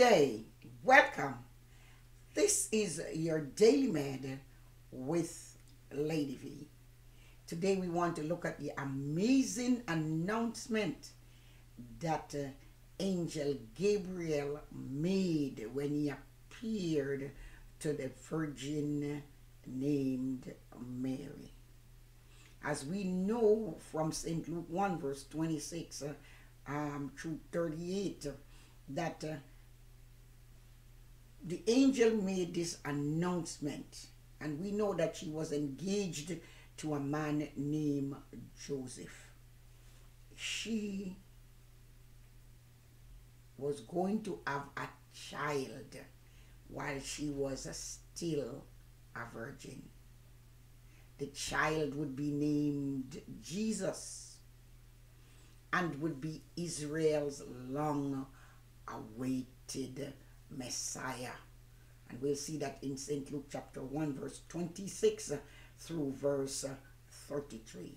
day. Welcome. This is your Daily Med with Lady V. Today we want to look at the amazing announcement that uh, Angel Gabriel made when he appeared to the Virgin named Mary. As we know from St. Luke 1, verse 26 uh, um, through 38, uh, that the angel made this announcement, and we know that she was engaged to a man named Joseph. She was going to have a child while she was still a virgin. The child would be named Jesus and would be Israel's long awaited Messiah. And we'll see that in St. Luke chapter 1, verse 26 through verse 33.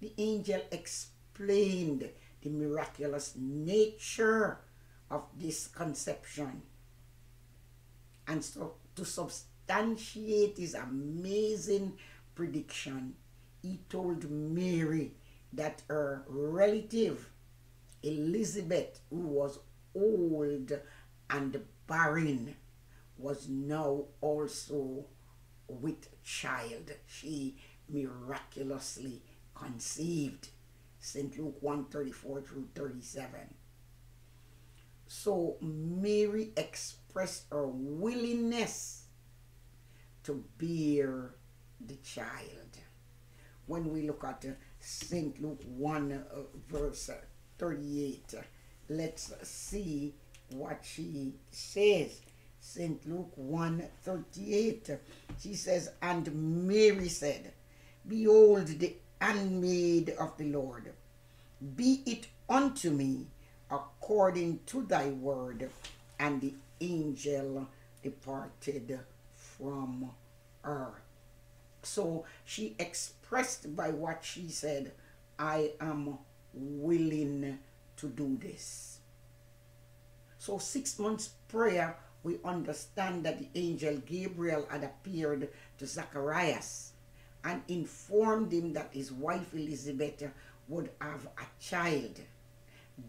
The angel explained the miraculous nature of this conception. And so to substantiate his amazing prediction, he told Mary that her relative Elizabeth, who was old and barren, was now also with child. She miraculously conceived. St. Luke 1 34 through 37. So Mary expressed her willingness to bear the child. When we look at St. Luke 1 uh, verse 38, uh, let's see what she says. St. Luke 1 38, she says, And Mary said, Behold the handmaid of the Lord, be it unto me according to thy word. And the angel departed from her. So she expressed by what she said, I am willing to do this. So six months prayer, we understand that the angel Gabriel had appeared to Zacharias and informed him that his wife Elizabeth would have a child.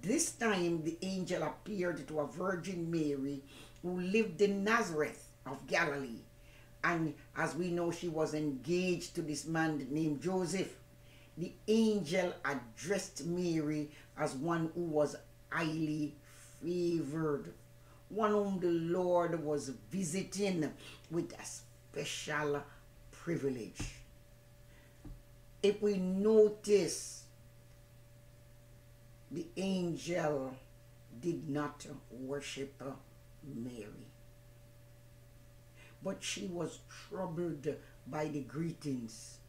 This time the angel appeared to a Virgin Mary who lived in Nazareth of Galilee. And as we know, she was engaged to this man named Joseph. The angel addressed Mary as one who was highly favored, one whom the Lord was visiting with a special privilege. If we notice, the angel did not worship Mary. But she was troubled by the greetings.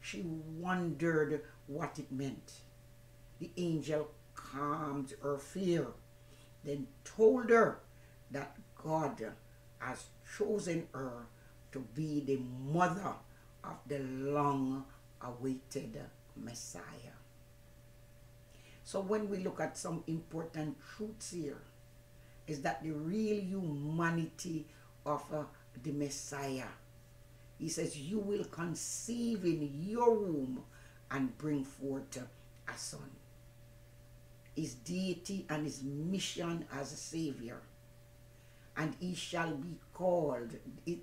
She wondered what it meant. The angel calmed her fear, then told her that God has chosen her to be the mother of the long awaited Messiah. So when we look at some important truths here, is that the real humanity of uh, the Messiah. He says, you will conceive in your womb and bring forth a son. His deity and his mission as a savior. And he shall be called,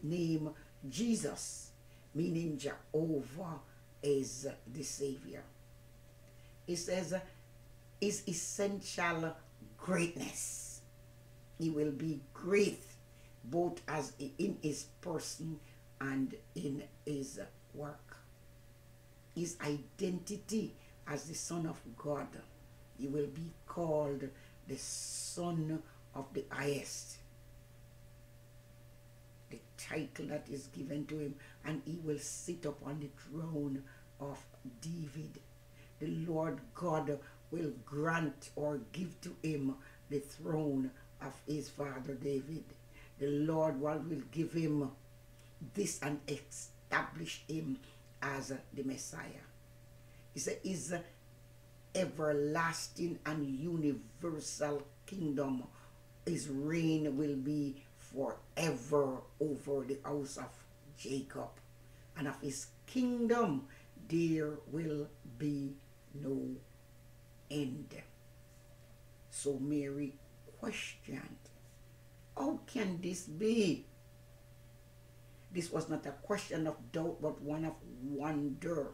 name Jesus, meaning Jehovah is the savior. He says, his essential greatness. He will be great both as in his person and in his work. His identity as the Son of God. He will be called the Son of the Highest. The title that is given to him, and he will sit upon the throne of David. The Lord God will grant or give to him the throne of his father David. The Lord will give him this and establish him as the Messiah. He said, is everlasting and universal kingdom his reign will be forever over the house of Jacob, and of his kingdom there will be no end. So Mary questioned, How can this be? This was not a question of doubt, but one of wonder.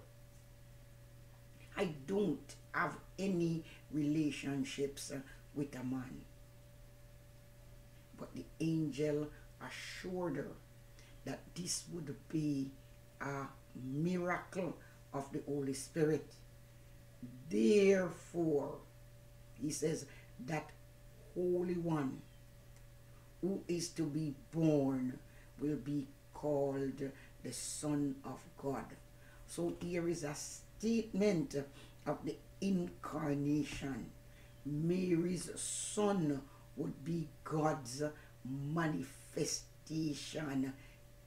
I don't have any relationships uh, with a man. But the angel assured her that this would be a miracle of the Holy Spirit. Therefore, he says, that Holy One who is to be born will be called the Son of God. So here is a statement of the incarnation. Mary's son would be God's manifestation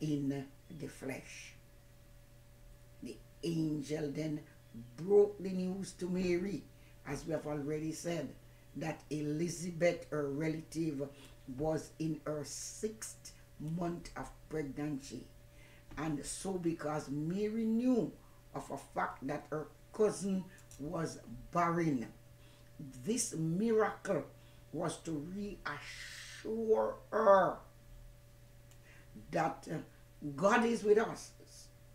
in the flesh. The angel then broke the news to Mary, as we have already said, that Elizabeth, her relative, was in her sixth month of pregnancy. And so, because Mary knew of a fact that her cousin was barren, this miracle was to reassure her that uh, God is with us,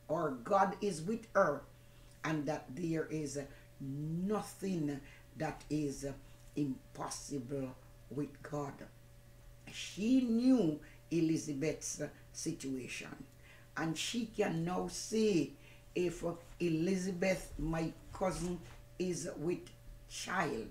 or God is with her, and that there is uh, nothing that is uh, impossible with God. She knew Elizabeth's situation, and she can now say if Elizabeth, my cousin, is with child,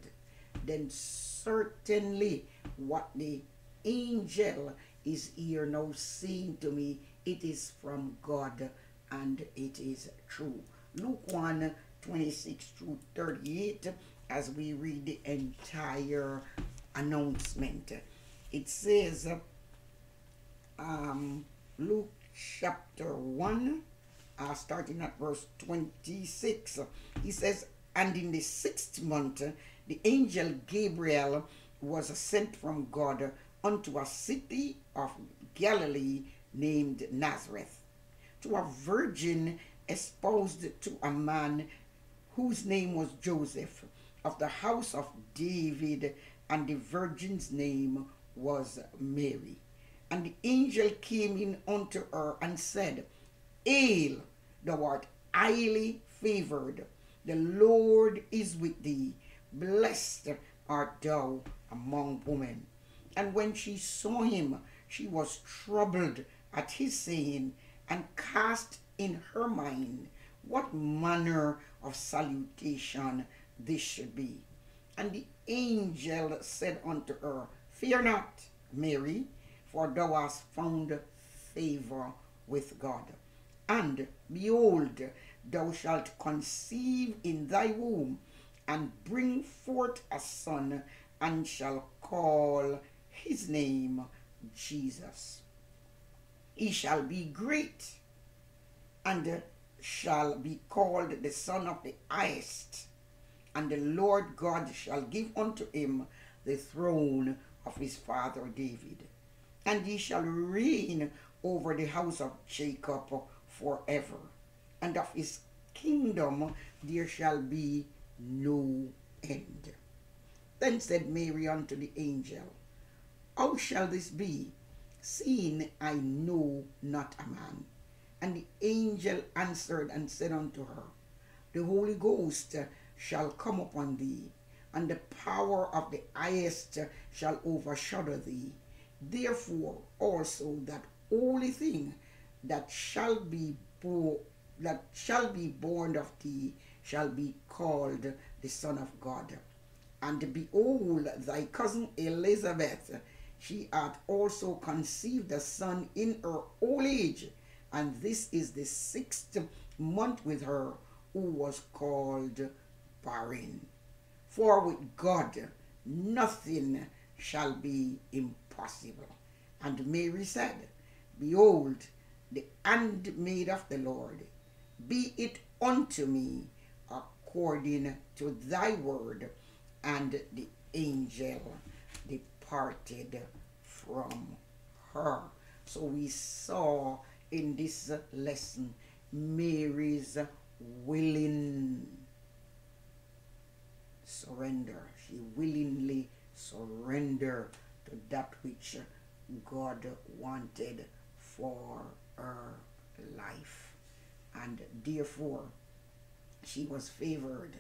then certainly what the angel is here now saying to me, it is from God and it is true. Luke 1 26 through 38, as we read the entire announcement. It says, um, Luke chapter 1, uh, starting at verse 26, he says, And in the sixth month, the angel Gabriel was sent from God unto a city of Galilee named Nazareth, to a virgin espoused to a man whose name was Joseph, of the house of David, and the virgin's name was Mary. And the angel came in unto her and said, Hail, thou art highly favored. The Lord is with thee. Blessed art thou among women. And when she saw him, she was troubled at his saying, and cast in her mind what manner of salutation this should be. And the angel said unto her, Fear not, Mary, for thou hast found favor with God. And behold, thou shalt conceive in thy womb and bring forth a son, and shall call his name Jesus. He shall be great, and shall be called the Son of the Highest. And the Lord God shall give unto him the throne of his father David. And he shall reign over the house of Jacob forever. And of his kingdom there shall be no end. Then said Mary unto the angel, How shall this be, seeing I know not a man? And the angel answered and said unto her, The Holy Ghost shall come upon thee, and the power of the highest shall overshadow thee. Therefore also that holy thing that shall be bo- that shall be born of thee shall be called the Son of God. And behold, thy cousin Elizabeth, she hath also conceived a son in her old age, and this is the sixth month with her, who was called barren. For with God nothing shall be impossible. And Mary said, Behold, the handmaid of the Lord, be it unto me according to thy word. And the angel departed from her. So we saw in this lesson Mary's willing surrender. She willingly surrendered to that which God wanted for her life. And therefore, she was favored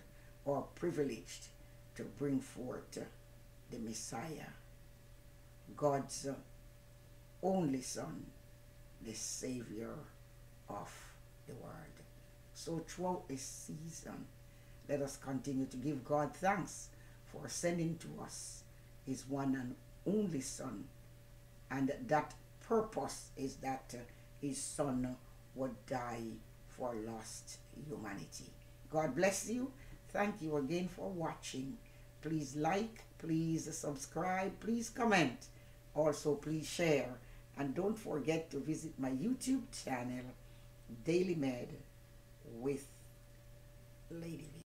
or privileged to bring forth the Messiah, God's only Son, the Savior of the world. So throughout this season, let us continue to give God thanks for sending to us his one and only Son. And that purpose is that his Son would die for lost humanity. God bless you. Thank you again for watching. Please like, please subscribe, please comment. Also, please share. And don't forget to visit my YouTube channel, Daily Med with Lady V.